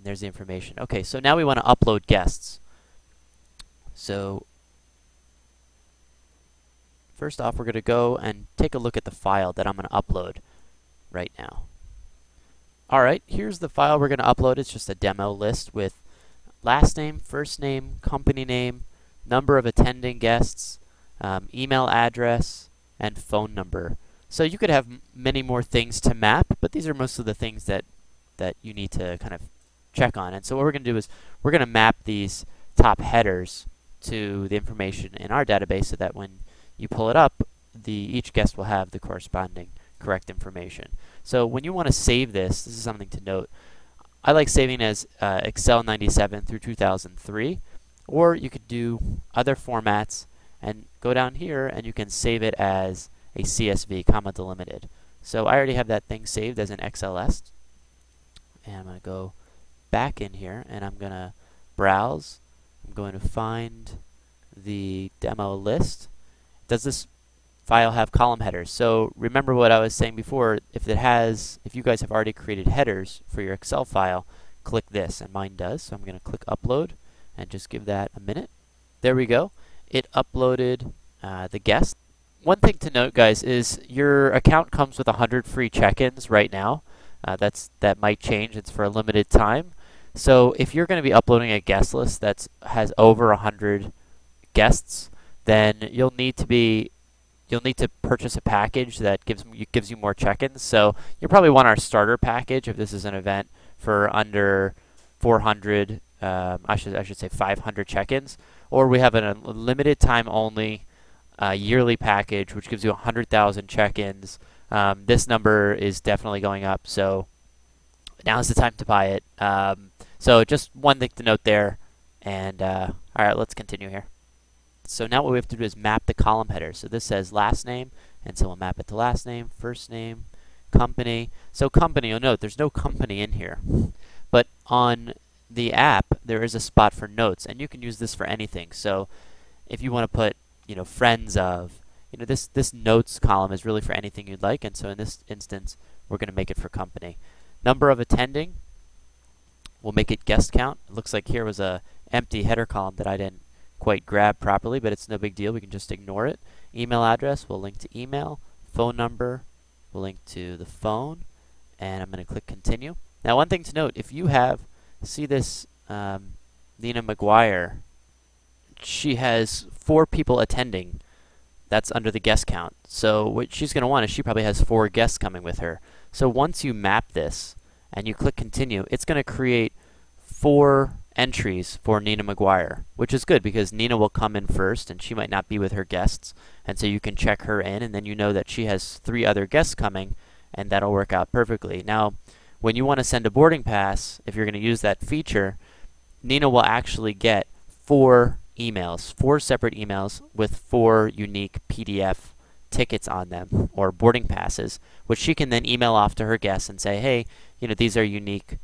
And there's the information. Okay, so now we want to upload guests. So first off, we're going to go and take a look at the file that I'm going to upload right now. Alright, here's the file we're going to upload. It's just a demo list with last name, first name, company name, number of attending guests, um, email address, and phone number. So you could have many more things to map, but these are most of the things that, that you need to kind of check on. And so what we're going to do is we're going to map these top headers to the information in our database so that when you pull it up, the each guest will have the corresponding correct information. So when you want to save this, this is something to note. I like saving as uh, Excel 97 through 2003, or you could do other formats and go down here and you can save it as a CSV, comma delimited. So I already have that thing saved as an XLS. And I'm going to go back in here and I'm going to browse. I'm going to find the demo list. Does this file have column headers. So remember what I was saying before, if it has, if you guys have already created headers for your Excel file, click this, and mine does. So I'm going to click upload and just give that a minute. There we go. It uploaded uh, the guest. One thing to note, guys, is your account comes with 100 free check-ins right now. Uh, that's That might change. It's for a limited time. So if you're going to be uploading a guest list that has over 100 guests, then you'll need to be you'll need to purchase a package that gives you, gives you more check-ins. So you probably want our starter package if this is an event for under 400, um, I should I should say 500 check-ins, or we have a limited time only uh, yearly package which gives you 100,000 check-ins. Um, this number is definitely going up, so now's the time to buy it. Um, so just one thing to note there, and uh, all right, let's continue here. So now what we have to do is map the column header. So this says last name, and so we'll map it to last name, first name, company. So company, you'll note there's no company in here. But on the app, there is a spot for notes, and you can use this for anything. So if you want to put, you know, friends of, you know, this, this notes column is really for anything you'd like, and so in this instance, we're going to make it for company. Number of attending, we'll make it guest count. It looks like here was a empty header column that I didn't quite grab properly, but it's no big deal. We can just ignore it. Email address, we'll link to email. Phone number, we'll link to the phone. And I'm going to click continue. Now, one thing to note, if you have, see this um, Nina McGuire, she has four people attending. That's under the guest count. So what she's going to want is she probably has four guests coming with her. So once you map this and you click continue, it's going to create four entries for Nina McGuire, which is good because Nina will come in first and she might not be with her guests. And so you can check her in and then you know that she has three other guests coming and that'll work out perfectly. Now, when you want to send a boarding pass, if you're going to use that feature, Nina will actually get four emails, four separate emails with four unique PDF tickets on them or boarding passes, which she can then email off to her guests and say, hey, you know, these are unique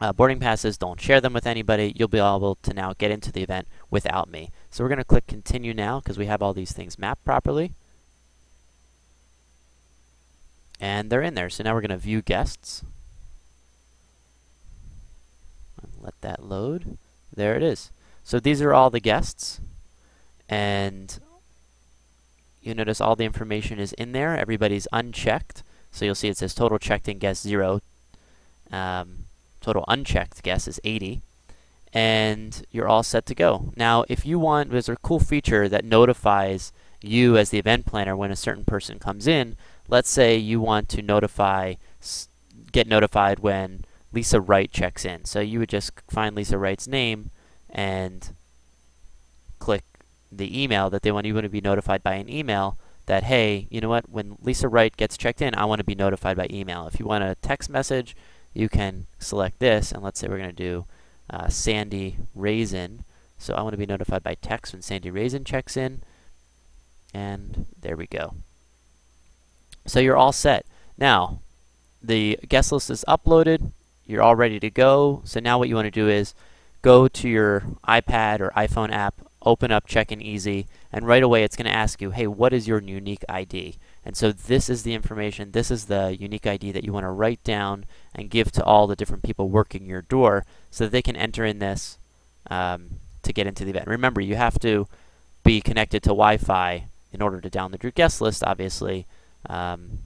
uh, boarding passes, don't share them with anybody. You'll be able to now get into the event without me. So we're going to click continue now because we have all these things mapped properly. And they're in there. So now we're going to view guests. Let that load. There it is. So these are all the guests. And you notice all the information is in there. Everybody's unchecked. So you'll see it says total checked in guest 0. Um, Total unchecked guess is 80. And you're all set to go. Now, if you want, there's a cool feature that notifies you as the event planner when a certain person comes in. Let's say you want to notify, get notified when Lisa Wright checks in. So you would just find Lisa Wright's name and click the email that they want you to be notified by an email that, hey, you know what, when Lisa Wright gets checked in, I want to be notified by email. If you want a text message, you can select this, and let's say we're going to do uh, Sandy Raisin. So I want to be notified by text when Sandy Raisin checks in, and there we go. So you're all set. Now, the guest list is uploaded. You're all ready to go. So now what you want to do is go to your iPad or iPhone app, open up Check-in Easy, and right away it's going to ask you, hey, what is your unique ID? And so this is the information, this is the unique ID that you want to write down and give to all the different people working your door so that they can enter in this um, to get into the event. Remember, you have to be connected to Wi-Fi in order to download your guest list, obviously. Um,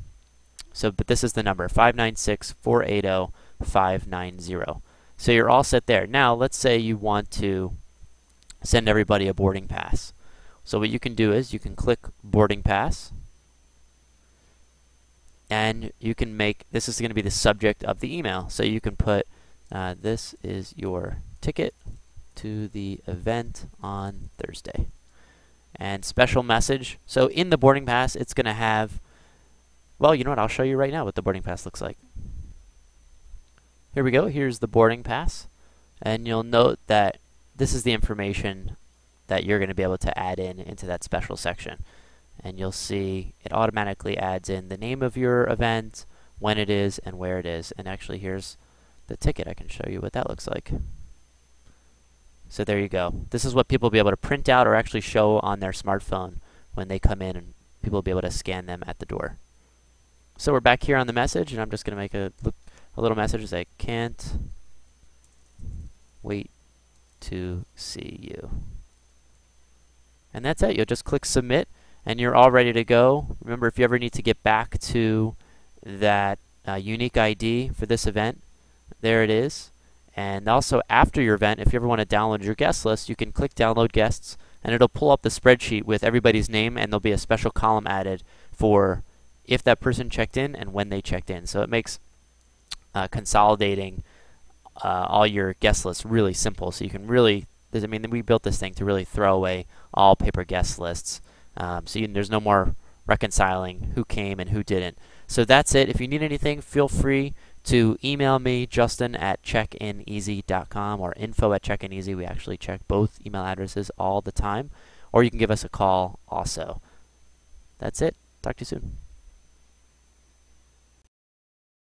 so, but this is the number, 596-480-590. So you're all set there. Now, let's say you want to send everybody a boarding pass. So what you can do is you can click boarding pass and you can make, this is going to be the subject of the email. So you can put, uh, this is your ticket to the event on Thursday. And special message. So in the boarding pass, it's going to have, well, you know what? I'll show you right now what the boarding pass looks like. Here we go. Here's the boarding pass. And you'll note that this is the information that you're going to be able to add in into that special section. And you'll see it automatically adds in the name of your event, when it is, and where it is. And actually, here's the ticket. I can show you what that looks like. So there you go. This is what people will be able to print out or actually show on their smartphone when they come in and people will be able to scan them at the door. So we're back here on the message and I'm just going to make a, a little message say, can't wait to see you. And that's it. You'll just click submit and you're all ready to go. Remember, if you ever need to get back to that uh, unique ID for this event, there it is. And also after your event, if you ever want to download your guest list, you can click download guests and it'll pull up the spreadsheet with everybody's name and there'll be a special column added for if that person checked in and when they checked in. So it makes uh, consolidating uh, all your guest lists really simple. So you can really, I mean, we built this thing to really throw away all paper guest lists. Um, so you, there's no more reconciling who came and who didn't. So that's it. If you need anything, feel free to email me, Justin at checkineasy.com or info at checkineasy. We actually check both email addresses all the time. Or you can give us a call also. That's it. Talk to you soon.